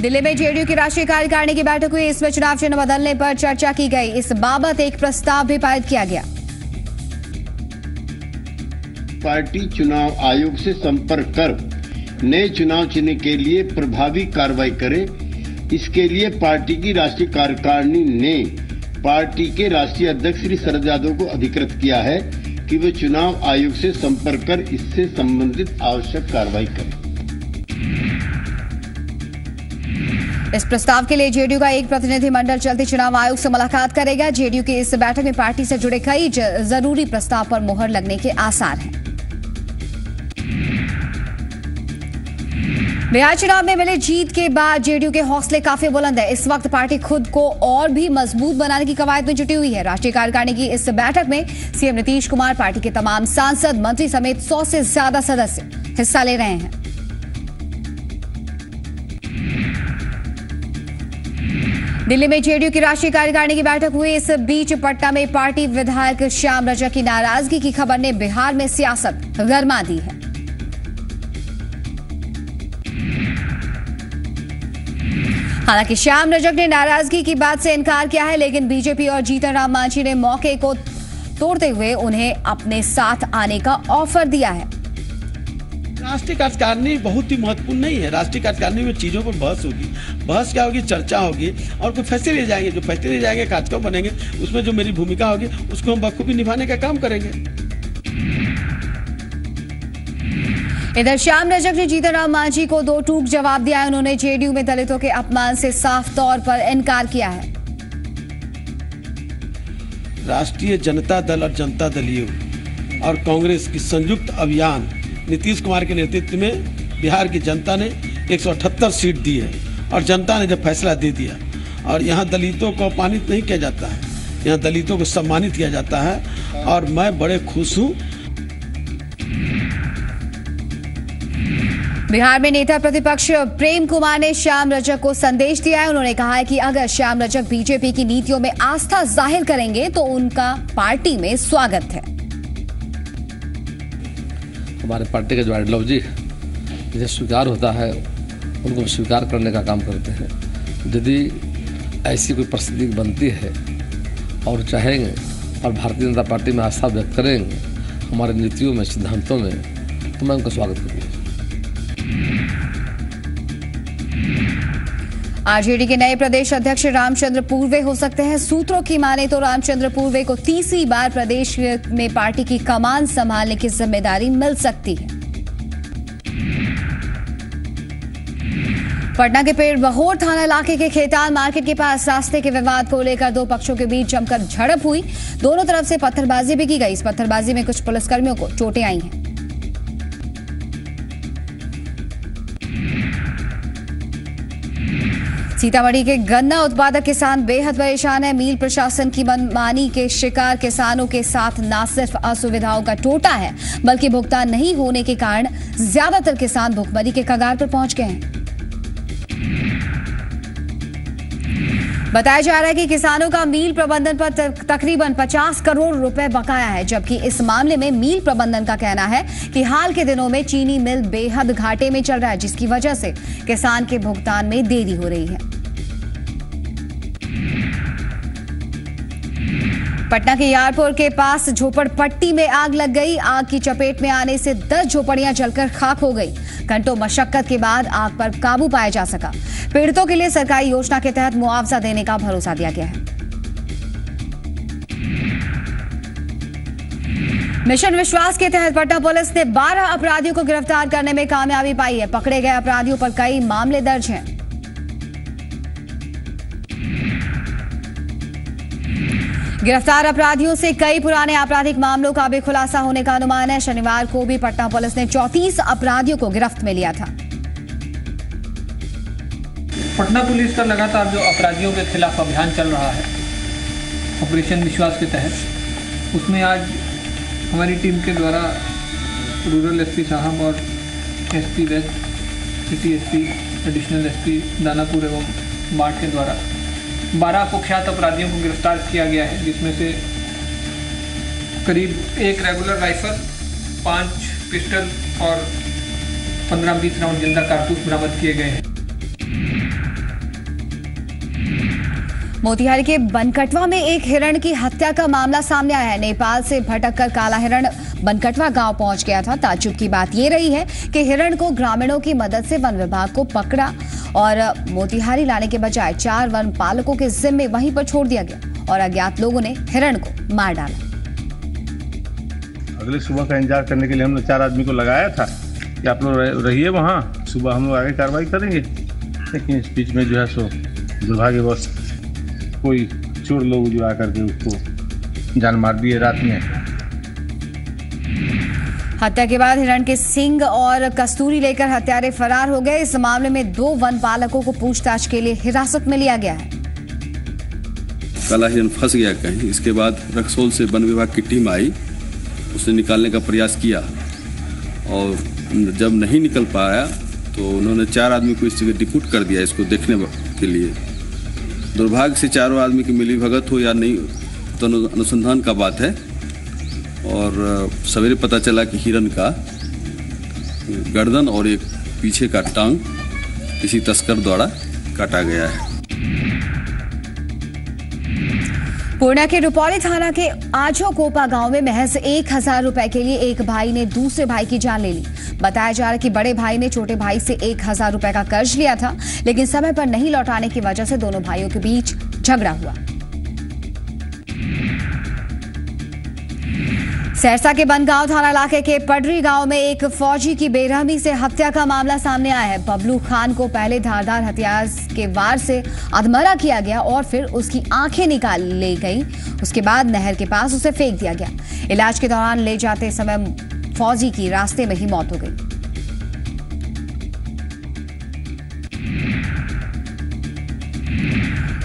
दिल्ली में जेडीयू की राष्ट्रीय कार्यकारिणी की बैठक हुई। इसमें चुनाव चिन्ह बदलने पर चर्चा की गई। इस बाबत एक प्रस्ताव भी पारित किया गया। पार्टी चुनाव आयोग से संपर्क कर, नए चुनाव चिन्ह के लिए प्रभावी कार्रवाई करे। इसके लिए पार्टी की राष्ट्रीय कार्यकारिणी ने पार्टी के राष्ट्रीय अध्यक्ष श्री शरद यादव को अधिकृत किया है कि वे चुनाव आयोग से संपर्क कर इससे संबंधित आवश्यक कार्रवाई करें। इस प्रस्ताव के लिए जेडीयू का एक प्रतिनिधि मंडल चलती चुनाव आयोग से मुलाकात करेगा। जेडीयू की इस बैठक में पार्टी से जुड़े कई ज़रूरी प्रस्ताव पर मुहर लगने के आसार हैं। बिहार चुनाव में मिले जीत के बाद जेडीयू के हौसले काफ़ी बुलंद है। इस वक्त पार्टी खुद को और भी मज़बूत बनाने की कवायद में जुटी हुई है। राष्ट्रीय कार्यकारिणी की इस बैठक में सीएम नीतीश कुमार, पार्टी के तमाम सांसद, मंत्री समेत सौ से ज़्यादा सदस्य हिस्सा ले रहे हैं। दिल्ली में जेडीयू की राष्ट्रीय कार्यकारिणी की बैठक हुई। इस बीच पटना में पार्टी विधायक श्याम रजक की नाराज़गी की खबर ने बिहार में सियासत गरमा दी है। हालाँकि श्याम रजक ने नाराज़गी की बात से इनकार किया है, लेकिन बीजेपी और जीतन राम मांझी ने मौके को तोड़ते हुए उन्हें अपने साथ आने का ऑफ़र दिया है। राष्ट्रीय कार्यकारिणी बहुत ही महत्वपूर्ण नहीं है। राष्ट्रीय कार्यकारिणी में चीज़ों पर बहस होगी। बहस क्या होगी? चर्चा होगी और कुछ फैसले लिए जाएँगे। जो फैसले लिए जाएँगे कार्यक्रम बनेंगे उसमें जो मेरी भूमिका होगी उसको हम बखूबी निभाने का काम करेंगे। इधर श्याम रजक ने जीतन राम मांझी को दो टूक जवाब दिया है। उन्होंने जेडीयू में दलितों के अपमान से साफ़ तौर पर इनकार किया है। राष्ट्रीय जनता दल और जनता दल यू और कांग्रेस की संयुक्त अभियान नीतीश कुमार के नेतृत्व में बिहार की जनता ने 178 सीट दी है और जनता ने जब फैसला दे दिया और यहाँ दलितों को अपमानित नहीं किया जाता है यहाँ दलितों को सम्मानित किया जाता है और मैं बड़े खुश हूँ। बिहार में नेता प्रतिपक्ष प्रेम कुमार ने श्याम रजक को संदेश दिया है। उन्होंने कहा है कि अगर श्याम रजक बीजेपी की नीतियों में आस्था ज़ाहिर करेंगे तो उनका पार्टी में स्वागत है। हमारे पार्टी का जो आइडियोलॉजी है जिसे स्वीकार होता है, उनको स्वीकार करने का काम करते हैं। यदि ऐसी कोई परिस्थिति बनती है और चाहेंगे और भारतीय जनता पार्टी में आस्था व्यक्त करेंगे, हमारे नीतियों में, सिद्धांतों में तो मैं उनका स्वागत करूँगा। आरजेडी के नए प्रदेश अध्यक्ष रामचंद्र पूर्वे हो सकते हैं। सूत्रों की माने तो रामचंद्र पूर्वे को तीसरी बार प्रदेश में पार्टी की कमान संभालने की ज़िम्मेदारी मिल सकती है। पटना के पेड़ बहोर थाना इलाके के खेतान मार्केट के पास रास्ते के विवाद को लेकर दो पक्षों के बीच जमकर झड़प हुई। दोनों तरफ़ से पत्थरबाजी भी की गई। इस पत्थरबाजी में कुछ पुलिसकर्मियों को चोटें आई हैं। सीतामढ़ी के गन्ना उत्पादक किसान बेहद परेशान है। मील प्रशासन की मनमानी के शिकार किसानों के साथ न सिर्फ़ असुविधाओं का टोटा है, बल्कि भुगतान नहीं होने के कारण ज़्यादातर किसान भुखमरी के कगार पर पहुँच गए हैं। बताया जा रहा है कि किसानों का मील प्रबंधन पर तकरीबन 50 करोड़ रुपए बकाया है, जबकि इस मामले में मील प्रबंधन का कहना है कि हाल के दिनों में चीनी मिल बेहद घाटे में चल रहा है, जिसकी वजह से किसान के भुगतान में देरी हो रही है। पटना के यारपुर के पास झोपड़पट्टी में आग लग गई। आग की चपेट में आने से 10 झोपड़ियाँ जलकर खाक हो गई। घंटों मशक्कत के बाद आग पर काबू पाया जा सका। पीड़ितों के लिए सरकारी योजना के तहत मुआवजा देने का भरोसा दिया गया है। मिशन विश्वास के तहत पटना पुलिस ने 12 अपराधियों को गिरफ़्तार करने में कामयाबी पाई है। पकड़े गए अपराधियों पर कई मामले दर्ज हैं। गिरफ़्तार अपराधियों से कई पुराने आपराधिक मामलों का भी खुलासा होने का अनुमान है। शनिवार को भी पटना पुलिस ने 34 अपराधियों को गिरफ्त में लिया था। पटना पुलिस का लगातार जो अपराधियों के खिलाफ अभियान चल रहा है, ऑपरेशन विश्वास के तहत, उसमें आज हमारी टीम के द्वारा रूरल एसपी साहब और SP west, city SP additional SP Danapur एवं बाढ़ के द्वारा बारह कुख्यात अपराधियों को गिरफ़्तार किया गया है, जिसमें से करीब एक रेगुलर राइफल पाँच पिस्टल और पंद्रह बीस राउंड ज़िंदा कारतूस बरामद किए गए हैं। मोतिहारी के बनकटवा में एक हिरण की हत्या का मामला सामने आया है। नेपाल से भटककर काला हिरण बनकटवा गाँव पहुँच गया था। ताजुब की बात यह रही है कि हिरण को ग्रामीणों की मदद से वन विभाग को पकड़ा और मोतिहारी लाने के बजाय चार वन पालकों के जिम्मे वहीं पर छोड़ दिया गया और अज्ञात लोगों ने हिरण को मार डाला। अगले सुबह का इंतज़ार करने के लिए हमने चार आदमी को लगाया था कि आप लोग रह- रहिए वहाँ। सुबह हम लोग आगे कार्रवाई करेंगे। लेकिन इस बीच में जो है सो दुर्भाग्यवश कोई चोर लोग जो आकर के उसको जान मार दिए रात में। हत्या के बाद हिरण के सिंह और कस्तूरी लेकर हत्यारे फरार हो गए। इस मामले में दो वन पालकों को पूछताछ के लिए हिरासत में लिया गया है। काला हिरण फंस गया कहीं। इसके बाद रक्सोल से वन विभाग की टीम आई। उसे निकालने का प्रयास किया और जब नहीं निकल पाया तो उन्होंने चार आदमी को इस जगह डिपुट कर दिया इसको देखने के लिए। दुर्भाग्य से चारों आदमी की मिली भगत हो या नहीं तो अनुसंधान का बात है। और सवेरे पता चला कि हिरन का गर्दन और एक पीछे का टांग किसी तस्कर द्वारा काटा गया है। पूर्णिया के रुपौली थाना के आजो कोपा गाँव में महज एक हज़ार रुपए के लिए एक भाई ने दूसरे भाई की जान ले ली। बताया जा रहा है कि बड़े भाई ने छोटे भाई से एक हज़ार रुपए का कर्ज लिया था, लेकिन समय पर नहीं लौटाने की वजह से दोनों भाइयों के बीच झगड़ा हुआ। सहरसा के बनगांव थाना इलाके के पडरी गाँव में एक फौजी की बेरहमी से हत्या का मामला सामने आया है। बबलू खान को पहले धारदार हथियार के वार से अधमरा किया गया और फिर उसकी आँखें निकाल ली गई। उसके बाद नहर के पास उसे फेंक दिया गया। इलाज के दौरान ले जाते समय फौजी की रास्ते में ही मौत हो गई।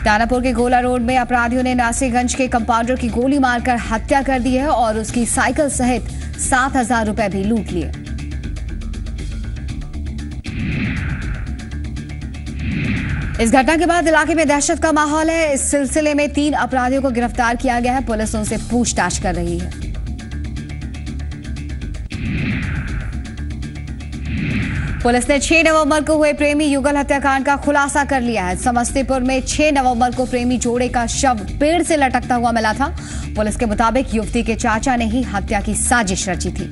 दानापुर के गोला रोड में अपराधियों ने नासीगंज के कंपाउंडर की गोली मारकर हत्या कर दी है और उसकी साइकिल सहित सात हज़ार रुपए भी लूट लिए। इस घटना के बाद इलाके में दहशत का माहौल है। इस सिलसिले में तीन अपराधियों को गिरफ़्तार किया गया है। पुलिस उनसे पूछताछ कर रही है। पुलिस ने 6 नवंबर को हुए प्रेमी युगल हत्याकांड का खुलासा कर लिया है। समस्तीपुर में 6 नवंबर को प्रेमी जोड़े का शव पेड़ से लटकता हुआ मिला था। पुलिस के मुताबिक युवती के चाचा ने ही हत्या की साजिश रची थी।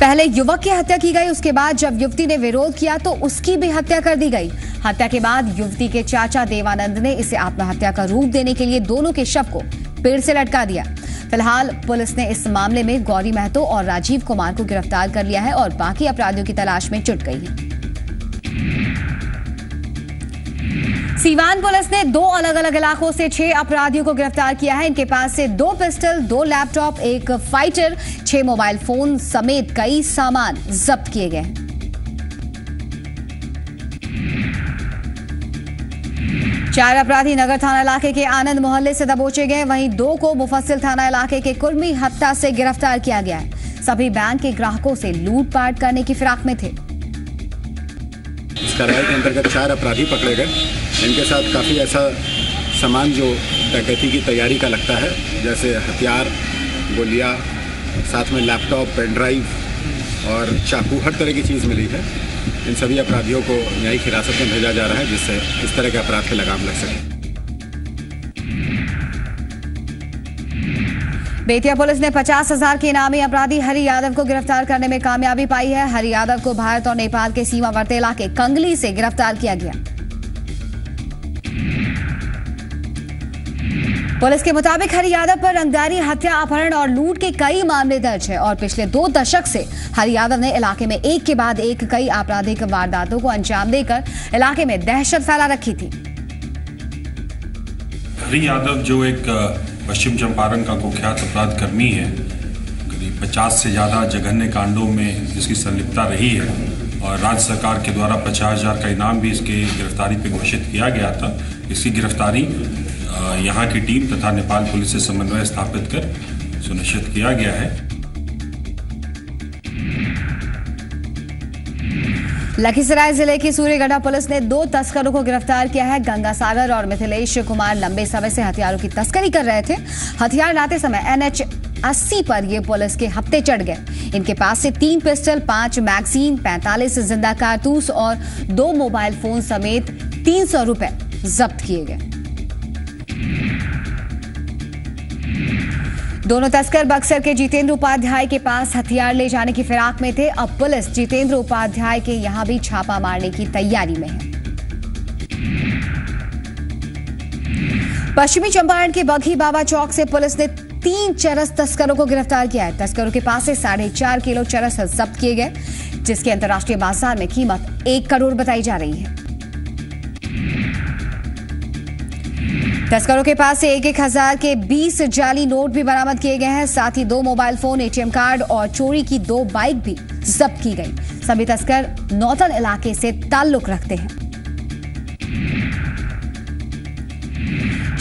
पहले युवक की हत्या की गई, उसके बाद जब युवती ने विरोध किया तो उसकी भी हत्या कर दी गई। हत्या के बाद युवती के चाचा देवानंद ने इसे आत्महत्या का रूप देने के लिए दोनों के शव को पेड़ से लटका दिया। फ़िलहाल पुलिस ने इस मामले में गौरी महतो और राजीव कुमार को गिरफ़्तार कर लिया है और बाकी अपराधियों की तलाश में जुट गई है। सीवान पुलिस ने दो अलग अलग इलाकों से छह अपराधियों को गिरफ़्तार किया है। इनके पास से दो पिस्टल, दो लैपटॉप, एक फाइटर, छह मोबाइल फ़ोन समेत कई सामान जब्त किए गए हैं। चार अपराधी नगर थाना इलाके के आनंद मोहल्ले से दबोचे गए। वहीं दो को मुफस्सिल थाना इलाके के कुर्मी हत्या से गिरफ़्तार किया गया है। सभी बैंक के ग्राहकों से लूटपाट करने की फिराक में थे। इस कार्रवाई के अंतर्गत चार अपराधी पकड़े गए। इनके साथ काफ़ी ऐसा सामान जो डकैती की तैयारी का लगता है, जैसे हथियार, गोलियाँ, साथ में लैपटॉप, पेन ड्राइव और चाकू, हर तरह की चीज़ मिली है। इन सभी अपराधियों को न्यायिक हिरासत में भेजा जा रहा है, जिससे इस तरह के अपराध पे लगाम लग सके। बेतिया पुलिस ने पचास हज़ार के इनामी अपराधी हरि यादव को गिरफ़्तार करने में कामयाबी पाई है। हरि यादव को भारत और नेपाल के सीमावर्ती इलाके कंगली से गिरफ़्तार किया गया। पुलिस के मुताबिक हरि यादव पर रंगदारी, हत्या, अपहरण और लूट के कई मामले दर्ज है और पिछले दो दशक से हरि यादव ने इलाके में एक के बाद एक कई आपराधिक वारदातों को अंजाम देकर इलाके में दहशत फैला रखी थी। हरी यादव जो एक पश्चिम चंपारण का कुख्यात अपराध कर्मी है, करीब 50 से ज़्यादा जघन्य कांडों में इसकी संलिप्तता रही है और राज्य सरकार के द्वारा पचास हज़ार का इनाम भी इसकी गिरफ्तारी पे घोषित किया गया था। इसकी गिरफ्तारी यहाँ की टीम तथा नेपाल पुलिस से समन्वय स्थापित कर सुनिश्चित किया गया है। लखीसराय ज़िले की सूर्यगढ़ा पुलिस ने दो तस्करों को गिरफ़्तार किया है गंगा सागर और मिथिलेश कुमार लंबे समय से हथियारों की तस्करी कर रहे थे। हथियार लाते समय एनएच अस्सी पर ये पुलिस के हफ़्ते चढ़ गए। इनके पास से तीन पिस्टल, पाँच मैगजीन, पैंतालीस ज़िंदा कारतूस और दो मोबाइल फ़ोन समेत तीन सौ जब्त किए गए। दोनों तस्कर बक्सर के जितेंद्र उपाध्याय के पास हथियार ले जाने की फिराक में थे। अब पुलिस जितेंद्र उपाध्याय के यहाँ भी छापा मारने की तैयारी में है। पश्चिमी चंपारण के बघी बाबा चौक से पुलिस ने तीन चरस तस्करों को गिरफ़्तार किया है। तस्करों के पास से साढ़े चार किलो चरस जब्त किए गए, जिसकी अंतर्राष्ट्रीय बाज़ार में कीमत एक करोड़ बताई जा रही है। तस्करों के पास से एक एक हज़ार के 20 जाली नोट भी बरामद किए गए हैं। साथ ही दो मोबाइल फ़ोन, एटीएम कार्ड और चोरी की दो बाइक भी जब्त की गई। सभी तस्कर नौतन इलाके से ताल्लुक रखते हैं।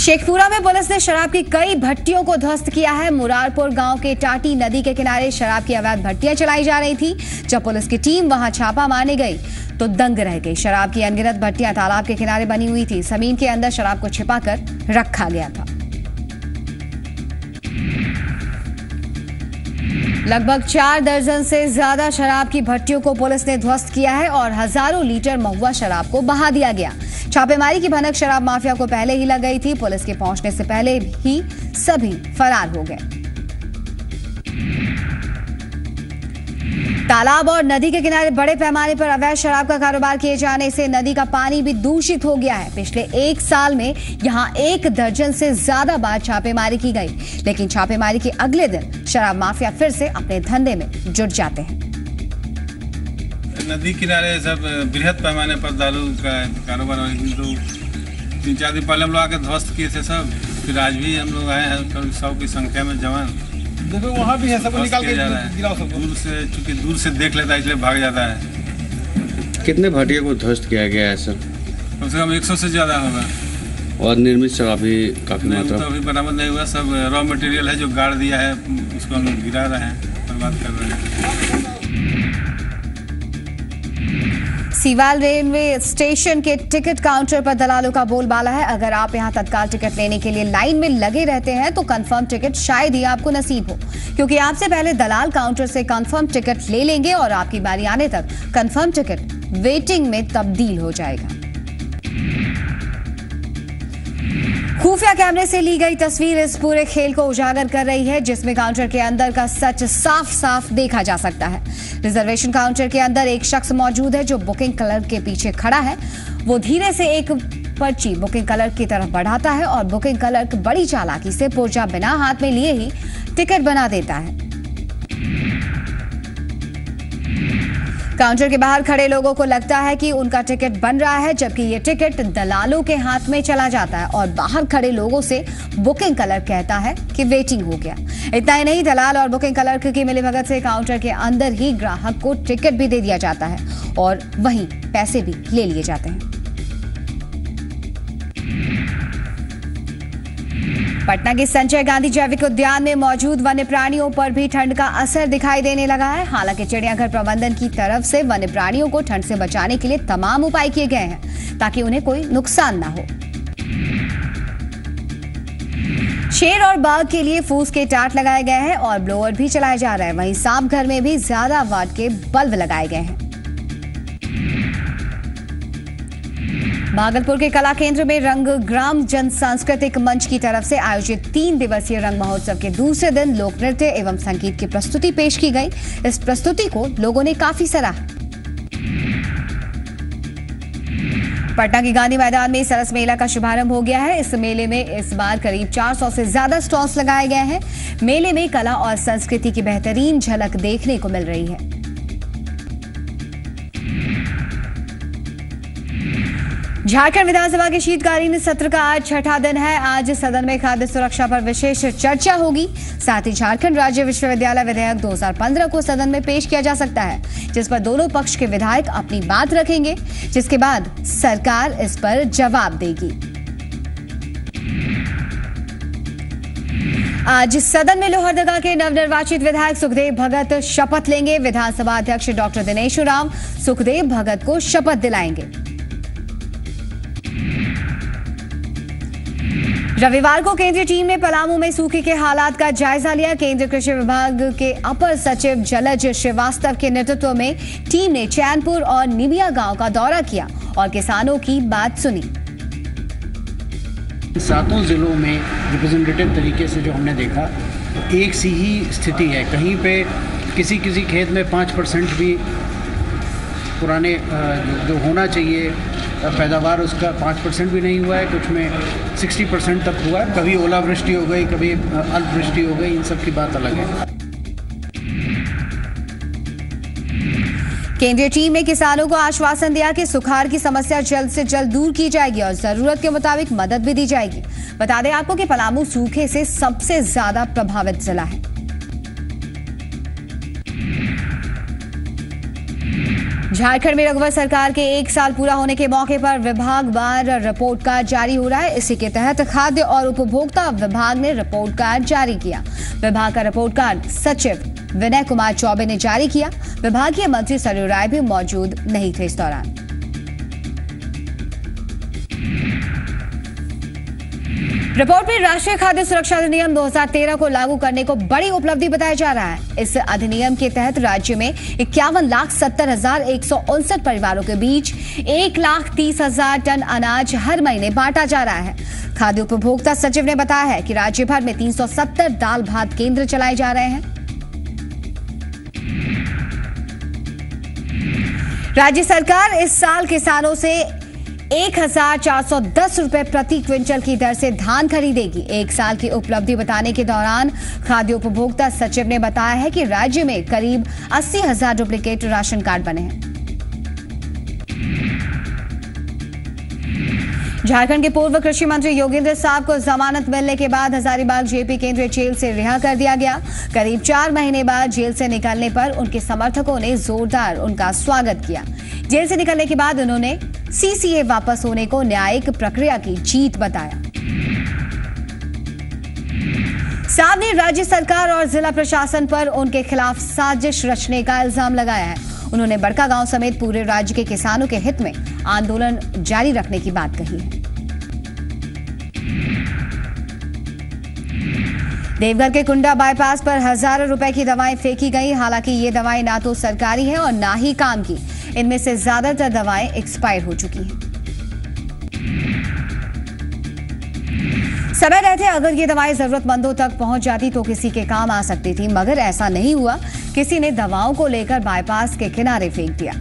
शेखपुरा में पुलिस ने शराब की कई भट्टियों को ध्वस्त किया है। मुरारपुर गाँव के टाटी नदी के किनारे शराब की अवैध भट्टियाँ चलाई जा रही थी, जब पुलिस की टीम वहाँ छापा मारने गई तो दंग रह गई। शराब की अनगिनत भट्टियाँ तालाब के किनारे बनी हुई थी। ज़मीन के अंदर शराब को छिपाकर रखा गया था। लगभग चार दर्जन से ज़्यादा शराब की भट्टियों को पुलिस ने ध्वस्त किया है और हज़ारों लीटर महुआ शराब को बहा दिया गया। छापेमारी की भनक शराब माफिया को पहले ही लग गई थी। पुलिस के पहुँचने से पहले ही सभी फरार हो गए। तालाब और नदी के किनारे बड़े पैमाने पर अवैध शराब का कारोबार किए जाने से नदी का पानी भी दूषित हो गया है। पिछले एक साल में यहाँ एक दर्जन से ज़्यादा बार छापेमारी की गई, लेकिन छापेमारी के अगले दिन शराब माफिया फिर से अपने धंधे में जुट जाते हैं। नदी किनारे सब बृहद पैमाने पर दारू का कारोबार हो तो तीन चार दिन पहले हम लोग आके ध्वस्त किए थे सब फिर आज भी हम लोग आए हैं करीब सौ की संख्या में जवान। देखो वहाँ भी है सबको निकाल के जा रहा है। दूर से चूँकि दूर से देख लेता है इसलिए भाग जाता है। कितने भाटिया को ध्वस्त किया गया है सर कम से कम 100 से ज़्यादा होगा। और निर्मित शराब भी काफ़ी नहीं मात्रा तो अभी बरामद नहीं हुआ सब रॉ मटेरियल है जो गाड़ दिया है उसको हम लोग गिरा रहे हैं बर्बाद कर रहे हैं। सीवाल रेलवे स्टेशन के टिकट काउंटर पर दलालों का बोलबाला है। अगर आप यहाँ तत्काल टिकट लेने के लिए लाइन में लगे रहते हैं तो कंफर्म टिकट शायद ही आपको नसीब हो। क्योंकि आपसे पहले दलाल काउंटर से कंफर्म टिकट ले लेंगे और आपकी बारी आने तक कंफर्म टिकट वेटिंग में तब्दील हो जाएगा। खुफिया कैमरे से ली गई तस्वीर इस पूरे खेल को उजागर कर रही है, जिसमें काउंटर के अंदर का सच साफ़ साफ़ देखा जा सकता है। रिजर्वेशन काउंटर के अंदर एक शख्स मौजूद है जो बुकिंग क्लर्क के पीछे खड़ा है। वो धीरे से एक पर्ची बुकिंग क्लर्क की तरफ़ बढ़ाता है और बुकिंग क्लर्क बड़ी चालाकी से पोर्चा बिना हाथ में लिए ही टिकट बना देता है। काउंटर के बाहर खड़े लोगों को लगता है कि उनका टिकट बन रहा है, जबकि ये टिकट दलालों के हाथ में चला जाता है और बाहर खड़े लोगों से बुकिंग क्लर्क कहता है कि वेटिंग हो गया। इतना ही नहीं, दलाल और बुकिंग क्लर्क की मिलीभगत से काउंटर के अंदर ही ग्राहक को टिकट भी दे दिया जाता है और वहीं पैसे भी ले लिए जाते हैं। पटना के संजय गांधी जैविक उद्यान में मौजूद वन्य प्राणियों पर भी ठंड का असर दिखाई देने लगा है। हालाँकि चिड़ियाघर प्रबंधन की तरफ़ से वन्य प्राणियों को ठंड से बचाने के लिए तमाम उपाय किए गए हैं, ताकि उन्हें कोई नुकसान ना हो। शेर और बाघ के लिए फूस के टाट लगाए गए हैं और ब्लोअर भी चलाया जा रहा है। वहीं सांप घर में भी ज़्यादा वाट के बल्ब लगाए गए हैं। भागलपुर के कला केंद्र में रंग ग्राम जन सांस्कृतिक मंच की तरफ़ से आयोजित तीन दिवसीय रंग महोत्सव के दूसरे दिन लोक नृत्य एवं संगीत की प्रस्तुति पेश की गई। इस प्रस्तुति को लोगों ने काफ़ी सराहा। पटना के गांधी मैदान में सरस मेला का शुभारंभ हो गया है। इस मेले में इस बार करीब 400 से ज़्यादा स्टॉल्स लगाए गए हैं। मेले में कला और संस्कृति की बेहतरीन झलक देखने को मिल रही है। झारखंड विधानसभा के शीतकालीन सत्र का आज छठा दिन है। आज सदन में खाद्य सुरक्षा पर विशेष चर्चा होगी। साथ ही झारखंड राज्य विश्वविद्यालय विधेयक 2015 को सदन में पेश किया जा सकता है, जिस पर दोनों पक्ष के विधायक अपनी बात रखेंगे, जिसके बाद सरकार इस पर जवाब देगी। आज सदन में लोहरदगा के नवनिर्वाचित विधायक सुखदेव भगत शपथ लेंगे। विधानसभा अध्यक्ष डॉक्टर दिनेश राम सुखदेव भगत को शपथ दिलाएँगे। रविवार को केंद्रीय टीम ने पलामू में सूखे के हालात का जायजा लिया। केंद्रीय कृषि विभाग के अपर सचिव जलज श्रीवास्तव के नेतृत्व में टीम ने चैनपुर और निबिया गाँव का दौरा किया और किसानों की बात सुनी। सातों जिलों में रिप्रेजेंटेटिव तरीके से जो हमने देखा, एक सी ही स्थिति है। कहीं पे किसी किसी खेत में पाँच परसेंट भी पुराने जो होना चाहिए पैदावार उसका पाँच परसेंट भी नहीं हुआ है, कुछ में सिक्सटी परसेंट तक हुआ है। कभी ओलावृष्टि हो गई, कभी अल्पवृष्टि हो गई, इन सब की बात अलग है। केंद्रीय टीम ने किसानों को आश्वासन दिया कि सुखाड़ की समस्या जल्द से जल्द दूर की जाएगी और ज़रूरत के मुताबिक मदद भी दी जाएगी। बता दें आपको कि पलामू सूखे से सबसे ज़्यादा प्रभावित जिला है। झारखंड में रघुवर सरकार के एक साल पूरा होने के मौके पर विभाग बार रिपोर्ट कार्ड जारी हो रहा है। इसी के तहत खाद्य और उपभोक्ता विभाग ने रिपोर्ट कार्ड जारी किया। विभाग का रिपोर्ट कार्ड सचिव विनय कुमार चौबे ने जारी किया। विभागीय मंत्री सरयू राय भी मौजूद नहीं थे इस दौरान। रिपोर्ट में राष्ट्रीय खाद्य सुरक्षा अधिनियम 2013 को लागू करने को बड़ी उपलब्धि बताया जा रहा है। इस अधिनियम के तहत राज्य में इक्यावन लाख सत्तर हज़ार एक सौ उनसठ परिवारों के बीच एक लाख तीस हज़ार टन अनाज हर महीने बांटा जा रहा है। खाद्य उपभोक्ता सचिव ने बताया है कि राज्य भर में 370 दाल भात केंद्र चलाए जा रहे हैं। राज्य सरकार इस साल किसानों से एक हज़ार चार सौ दस रूपए प्रति क्विंटल की दर से धान खरीदेगी। एक साल की उपलब्धि बताने के दौरान खाद्य उपभोक्ता सचिव ने बताया है कि राज्य में करीब अस्सी हज़ार डुप्लीकेट राशन कार्ड बने हैं। झारखंड के पूर्व कृषि मंत्री योगेंद्र साहब को जमानत मिलने के बाद हजारीबाग जेपी केंद्रीय जेल से रिहा कर दिया गया। करीब चार महीने बाद जेल से निकलने पर उनके समर्थकों ने जोरदार उनका स्वागत किया। जेल से निकलने के बाद उन्होंने सीसीए वापस होने को न्यायिक प्रक्रिया की जीत बताया। साहब ने राज्य सरकार और जिला प्रशासन पर उनके खिलाफ साजिश रचने का इल्ज़ाम लगाया है। उन्होंने बड़का गाँव समेत पूरे राज्य के किसानों के हित में आंदोलन जारी रखने की बात कही है। देवघर के कुंडा बाईपास पर हज़ारों रुपए की दवाएँ फेंकी गई। हालाँकि ये दवाएँ ना तो सरकारी है और ना ही काम की। इनमें से ज़्यादातर दवाएँ एक्सपायर हो चुकी हैं। समय रहते अगर ये दवाएँ जरूरतमंदों तक पहुँच जाती तो किसी के काम आ सकती थी, मगर ऐसा नहीं हुआ। किसी ने दवाओं को लेकर बाईपास के किनारे फेंक दिया।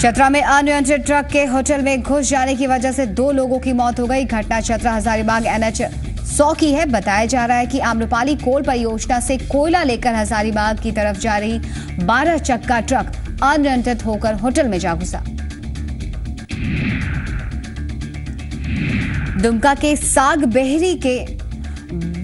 चतरा में अनियंत्रित ट्रक के होटल में घुस जाने की वजह से दो लोगों की मौत हो गई। घटना चतरा हजारीबाग एनएच सौ की है। बताया जा रहा है कि आम्रपाली कोल परियोजना से कोयला लेकर हजारीबाग की तरफ़ जा रही बारह चक्का ट्रक अनियंत्रित होकर होटल में जा घुसा। दुमका के साग बेहरी के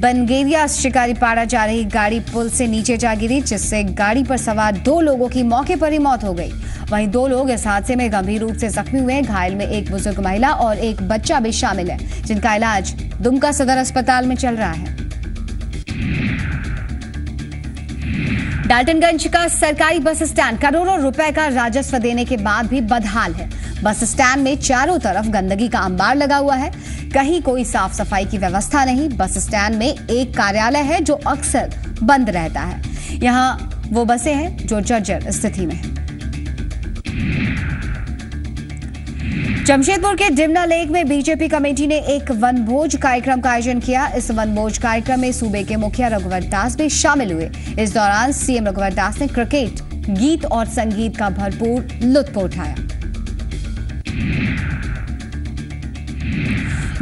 बनगेरिया शिकारीपाड़ा जा रही गाड़ी पुल से नीचे जा गिरी, जिससे गाड़ी पर सवार दो लोगों की मौके पर ही मौत हो गई। वहीं दो लोग इस हादसे में गंभीर रूप से जख्मी हुए घायल में एक बुज़ुर्ग महिला और एक बच्चा भी शामिल है, जिनका इलाज दुमका सदर अस्पताल में चल रहा है। डाल्टनगंज का सरकारी बस स्टैंड करोड़ों रुपए का राजस्व देने के बाद भी बदहाल है। बस स्टैंड में चारों तरफ़ गंदगी का अंबार लगा हुआ है। कहीं कोई साफ़ सफ़ाई की व्यवस्था नहीं। बस स्टैंड में एक कार्यालय है जो अक्सर बंद रहता है। यहाँ वो बसें हैं जो जर्जर स्थिति में है। जमशेदपुर के डिमना लेक में बीजेपी कमेटी ने एक वनभोज कार्यक्रम का आयोजन किया। इस वनभोज कार्यक्रम में सूबे के मुखिया रघुवर दास भी शामिल हुए। इस दौरान सीएम रघुवर दास ने क्रिकेट, गीत और संगीत का भरपूर लुत्फ उठाया।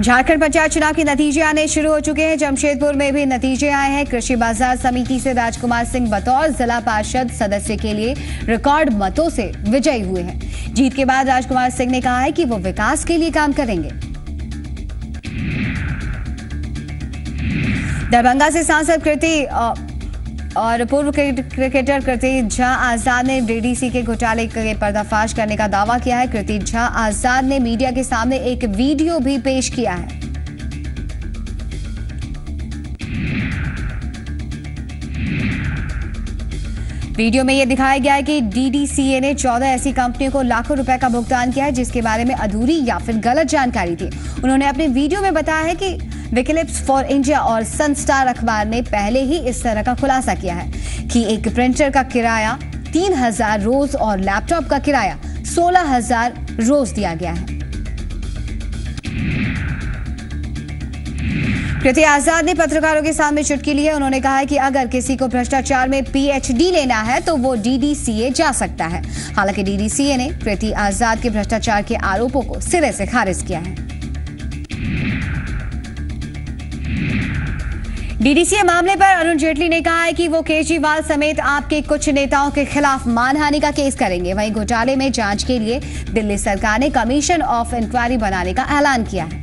झारखंड पंचायत चुनाव के नतीजे आने शुरू हो चुके हैं। जमशेदपुर में भी नतीजे आए हैं। कृषि बाज़ार समिति से राजकुमार सिंह बतौर जिला पार्षद सदस्य के लिए रिकॉर्ड मतों से विजयी हुए हैं। जीत के बाद राजकुमार सिंह ने कहा है कि वो विकास के लिए काम करेंगे। दरभंगा से सांसद कृति और पूर्व क्रिकेटर कृति झा आज़ाद ने डीडीसी के घोटाले के पर्दाफाश करने का दावा किया है। कृति झा आज़ाद ने मीडिया के सामने एक वीडियो भी पेश किया है। वीडियो में यह दिखाया गया है कि डीडीसीए ने 14 ऐसी कंपनियों को लाखों रुपए का भुगतान किया है, जिसके बारे में अधूरी या फिर गलत जानकारी थी। उन्होंने अपने वीडियो में बताया है कि विकिलिप्स फॉर इंडिया और सनस्टार अखबार ने पहले ही इस तरह का खुलासा किया है कि एक प्रिंटर का किराया तीन हज़ार रोज और लैपटॉप का किराया सोलह हज़ार रोज दिया गया है। कृति आज़ाद ने पत्रकारों के सामने चुटकी ली है। उन्होंने कहा है कि अगर किसी को भ्रष्टाचार में पीएचडी लेना है तो वो डीडीसीए जा सकता है। हालाँकि डीडीसीए ने कृति आज़ाद के भ्रष्टाचार के आरोपों को सिरे से खारिज किया है। डीडीसीए मामले पर अरुण जेटली ने कहा है कि वो केजरीवाल समेत आपके कुछ नेताओं के खिलाफ मानहानि का केस करेंगे। वहीं घोटाले में जाँच के लिए दिल्ली सरकार ने कमीशन ऑफ़ इंक्वायरी बनाने का ऐलान किया है।